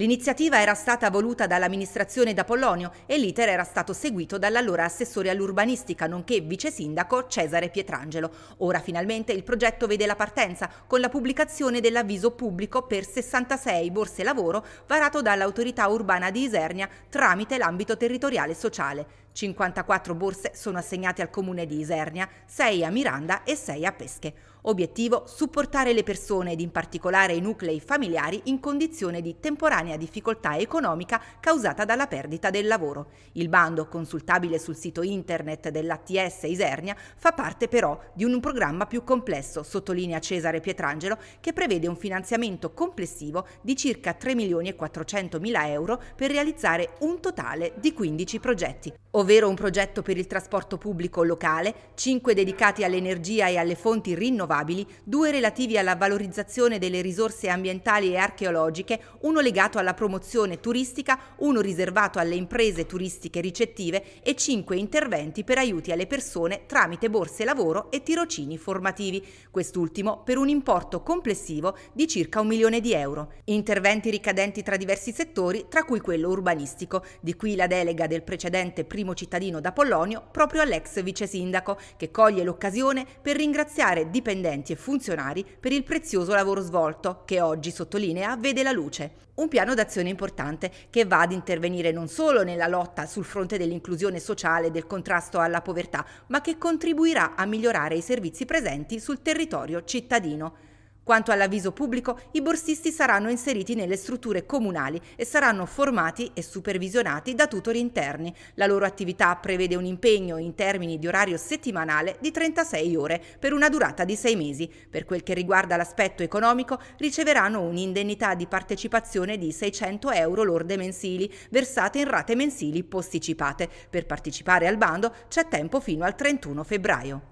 L'iniziativa era stata voluta dall'amministrazione d'Apollonio e l'iter era stato seguito dall'allora assessore all'urbanistica nonché vice sindaco Cesare Pietrangelo. Ora finalmente il progetto vede la partenza con la pubblicazione dell'avviso pubblico per 66 borse lavoro varato dall'autorità urbana di Isernia tramite l'ambito territoriale sociale. 54 borse sono assegnate al comune di Isernia, 6 a Miranda e 6 a Pesche. Obiettivo supportare le persone ed in particolare i nuclei familiari in condizione di temporanea difficoltà economica causata dalla perdita del lavoro. Il bando, consultabile sul sito internet dell'ATS Isernia, fa parte però di un programma più complesso, sottolinea Cesare Pietrangelo, che prevede un finanziamento complessivo di circa 3 milioni e 400 mila euro per realizzare un totale di 15 progetti ovvero un progetto per il trasporto pubblico locale, 5 dedicati all'energia e alle fonti rinnovabili, due relativi alla valorizzazione delle risorse ambientali e archeologiche, uno legato alla promozione turistica, uno riservato alle imprese turistiche ricettive e 5 interventi per aiuti alle persone tramite borse lavoro e tirocini formativi, quest'ultimo per un importo complessivo di circa un milione di euro. Interventi ricadenti tra diversi settori, tra cui quello urbanistico, di qui la delega del precedente primo cittadino d'Apollonio proprio all'ex vice sindaco, che coglie l'occasione per ringraziare dipendenti e funzionari per il prezioso lavoro svolto, che oggi, sottolinea, vede la luce. Un piano d'azione importante che va ad intervenire non solo nella lotta sul fronte dell'inclusione sociale e del contrasto alla povertà, ma che contribuirà a migliorare i servizi presenti sul territorio cittadino. Quanto all'avviso pubblico, i borsisti saranno inseriti nelle strutture comunali e saranno formati e supervisionati da tutori interni. La loro attività prevede un impegno in termini di orario settimanale di 36 ore per una durata di sei mesi. Per quel che riguarda l'aspetto economico, riceveranno un'indennità di partecipazione di 600 euro lorde mensili, versate in rate mensili posticipate. Per partecipare al bando c'è tempo fino al 31 febbraio.